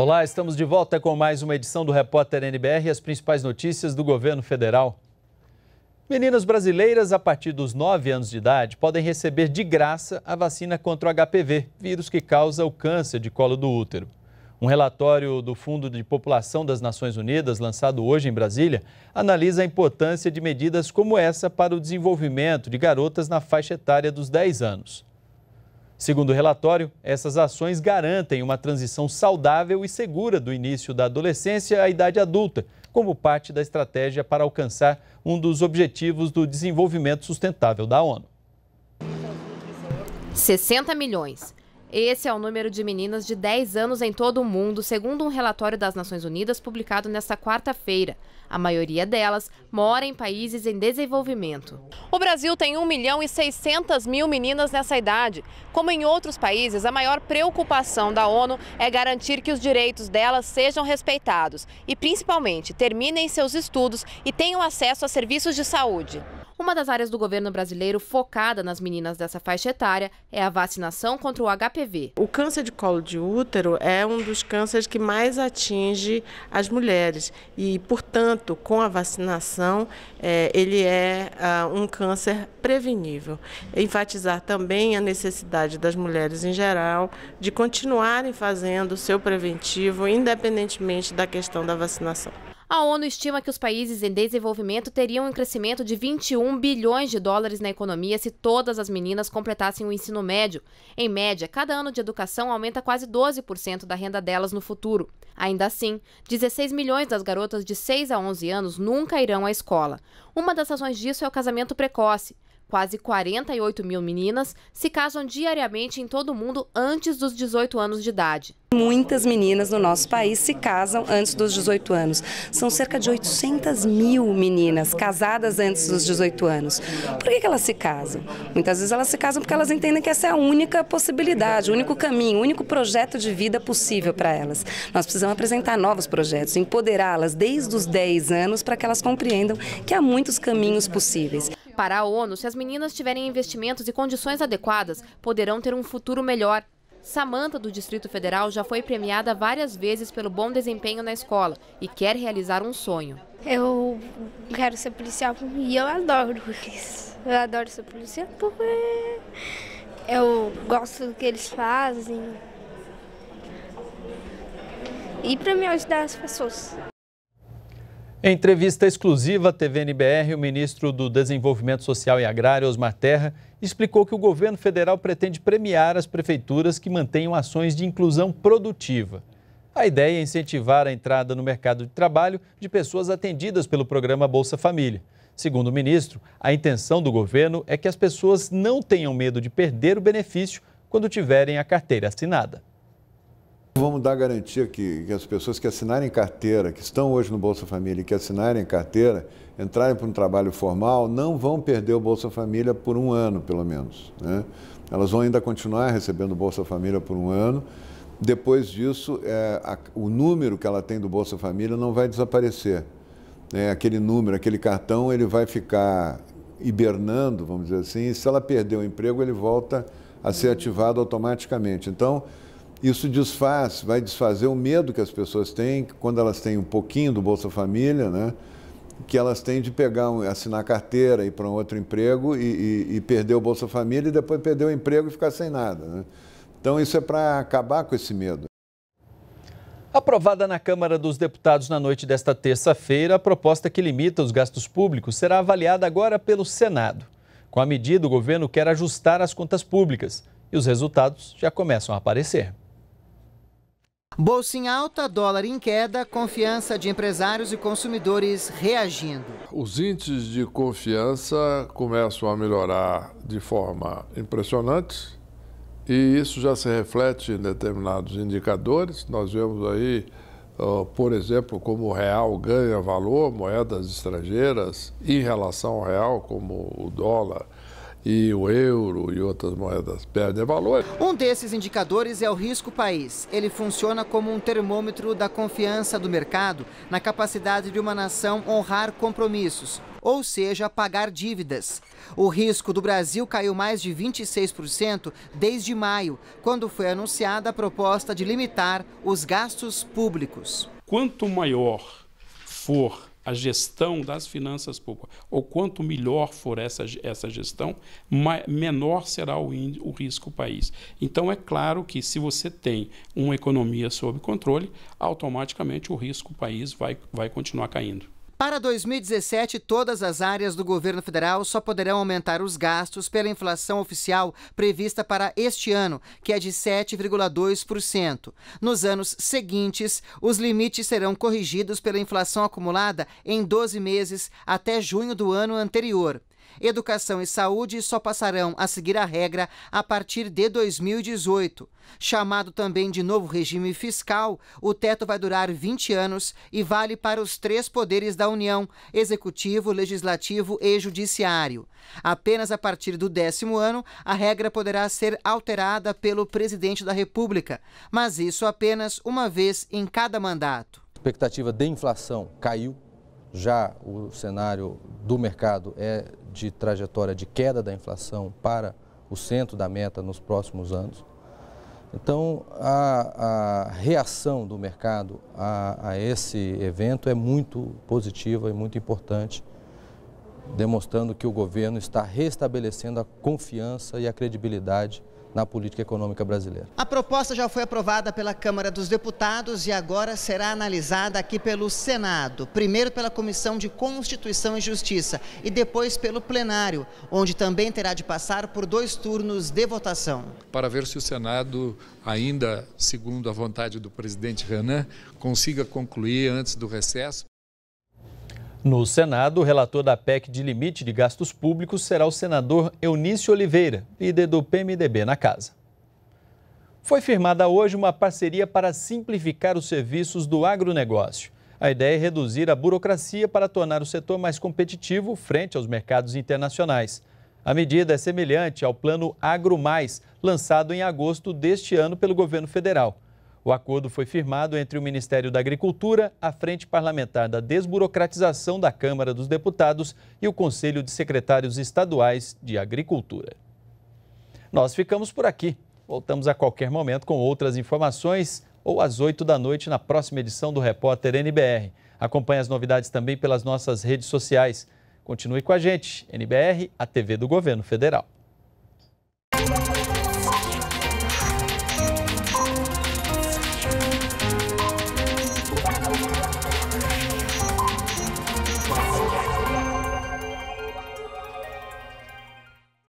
Olá, estamos de volta com mais uma edição do Repórter NBR e as principais notícias do governo federal. Meninas brasileiras a partir dos 9 anos de idade podem receber de graça a vacina contra o HPV, vírus que causa o câncer de colo do útero. Um relatório do Fundo de População das Nações Unidas, lançado hoje em Brasília, analisa a importância de medidas como essa para o desenvolvimento de garotas na faixa etária dos 10 anos. Segundo o relatório, essas ações garantem uma transição saudável e segura do início da adolescência à idade adulta, como parte da estratégia para alcançar um dos objetivos do desenvolvimento sustentável da ONU. 60 milhões. Esse é o número de meninas de 10 anos em todo o mundo, segundo um relatório das Nações Unidas publicado nesta quarta-feira. A maioria delas mora em países em desenvolvimento. O Brasil tem 1 milhão e 600 mil meninas nessa idade. Como em outros países, a maior preocupação da ONU é garantir que os direitos delas sejam respeitados e, principalmente, terminem seus estudos e tenham acesso a serviços de saúde. Uma das áreas do governo brasileiro focada nas meninas dessa faixa etária é a vacinação contra o HPV. O câncer de colo de útero é um dos cânceres que mais atinge as mulheres e, portanto, com a vacinação, é, ele é uh, um câncer prevenível. Enfatizar também a necessidade das mulheres em geral de continuarem fazendo o seu preventivo, independentemente da questão da vacinação. A ONU estima que os países em desenvolvimento teriam um crescimento de 21 bilhões de dólares na economia se todas as meninas completassem o ensino médio. Em média, cada ano de educação aumenta quase 12% da renda delas no futuro. Ainda assim, 16 milhões das garotas de 6 a 11 anos nunca irão à escola. Uma das razões disso é o casamento precoce. Quase 48 mil meninas se casam diariamente em todo o mundo antes dos 18 anos de idade. Muitas meninas no nosso país se casam antes dos 18 anos. São cerca de 800 mil meninas casadas antes dos 18 anos. Por que, elas se casam? Muitas vezes elas se casam porque elas entendem que essa é a única possibilidade, o único caminho, o único projeto de vida possível para elas. Nós precisamos apresentar novos projetos, empoderá-las desde os 10 anos para que elas compreendam que há muitos caminhos possíveis. Para a ONU, se as meninas tiverem investimentos e condições adequadas, poderão ter um futuro melhor. Samanta, do Distrito Federal, já foi premiada várias vezes pelo bom desempenho na escola e quer realizar um sonho. Eu quero ser policial e eu adoro isso. Eu adoro ser policial porque eu gosto do que eles fazem. E para me ajudar as pessoas. Em entrevista exclusiva à TVNBR, o ministro do Desenvolvimento Social e Agrário, Osmar Terra, explicou que o governo federal pretende premiar as prefeituras que mantenham ações de inclusão produtiva. A ideia é incentivar a entrada no mercado de trabalho de pessoas atendidas pelo programa Bolsa Família. Segundo o ministro, a intenção do governo é que as pessoas não tenham medo de perder o benefício quando tiverem a carteira assinada. Vamos dar garantia que, que, as pessoas que assinarem carteira, que estão hoje no Bolsa Família e que assinarem carteira, entrarem para um trabalho formal, não vão perder o Bolsa Família por um ano, pelo menos. Né? Elas vão ainda continuar recebendo o Bolsa Família por um ano. Depois disso, é, a, o número que ela tem do Bolsa Família não vai desaparecer. É, aquele número, aquele cartão, ele vai ficar hibernando, vamos dizer assim, e se ela perder o emprego, ele volta a ser ativado automaticamente. Então, isso desfaz, vai desfazer o medo que as pessoas têm quando elas têm um pouquinho do Bolsa Família, né? que elas têm de pegar, assinar carteira, ir para um outro emprego e, e, e, perder o Bolsa Família e depois perder o emprego e ficar sem nada. Né? Então isso é para acabar com esse medo. Aprovada na Câmara dos Deputados na noite desta terça-feira, a proposta que limita os gastos públicos será avaliada agora pelo Senado. Com a medida, o governo quer ajustar as contas públicas e os resultados já começam a aparecer. Bolsa em alta, dólar em queda, confiança de empresários e consumidores reagindo. Os índices de confiança começam a melhorar de forma impressionante e isso já se reflete em determinados indicadores. Nós vemos aí, por exemplo, como o real ganha valor, moedas estrangeiras em relação ao real, como o dólar e o euro e outras moedas perdem valor. Um desses indicadores é o risco país. Ele funciona como um termômetro da confiança do mercado na capacidade de uma nação honrar compromissos, ou seja, pagar dívidas. O risco do Brasil caiu mais de 26% desde maio, quando foi anunciada a proposta de limitar os gastos públicos. Quanto maior for a gestão das finanças públicas, ou quanto melhor for essa, essa gestão, menor será o, o risco país. Então, é claro que se você tem uma economia sob controle, automaticamente o risco país vai, vai continuar caindo. Para 2017, todas as áreas do governo federal só poderão aumentar os gastos pela inflação oficial prevista para este ano, que é de 7,2%. Nos anos seguintes, os limites serão corrigidos pela inflação acumulada em 12 meses até junho do ano anterior. Educação e saúde só passarão a seguir a regra a partir de 2018. Chamado também de novo regime fiscal, o teto vai durar 20 anos e vale para os três poderes da União: executivo, legislativo e judiciário. Apenas a partir do décimo ano, a regra poderá ser alterada pelo presidente da República, mas isso apenas uma vez em cada mandato. A expectativa de inflação caiu já o cenário do mercado é de trajetória de queda da inflação para o centro da meta nos próximos anos. Então, a, a reação do mercado a, a esse evento é muito positiva e muito importante, demonstrando que o governo está restabelecendo a confiança e a credibilidade na política econômica brasileira. A proposta já foi aprovada pela Câmara dos Deputados e agora será analisada aqui pelo Senado. Primeiro pela Comissão de Constituição e Justiça e depois pelo plenário, onde também terá de passar por dois turnos de votação. Para ver se o Senado, ainda segundo a vontade do presidente Renan, consiga concluir antes do recesso. No Senado, o relator da PEC de limite de gastos públicos será o senador Eunício Oliveira, líder do PMDB na casa. Foi firmada hoje uma parceria para simplificar os serviços do agronegócio. A ideia é reduzir a burocracia para tornar o setor mais competitivo frente aos mercados internacionais. A medida é semelhante ao Plano Agro Mais, lançado em agosto deste ano pelo governo federal. O acordo foi firmado entre o Ministério da Agricultura, a Frente Parlamentar da Desburocratização da Câmara dos Deputados e o Conselho de Secretários Estaduais de Agricultura. Nós ficamos por aqui. Voltamos a qualquer momento com outras informações ou às 8 da noite na próxima edição do Repórter NBR. Acompanhe as novidades também pelas nossas redes sociais. Continue com a gente, NBR, a TV do Governo Federal.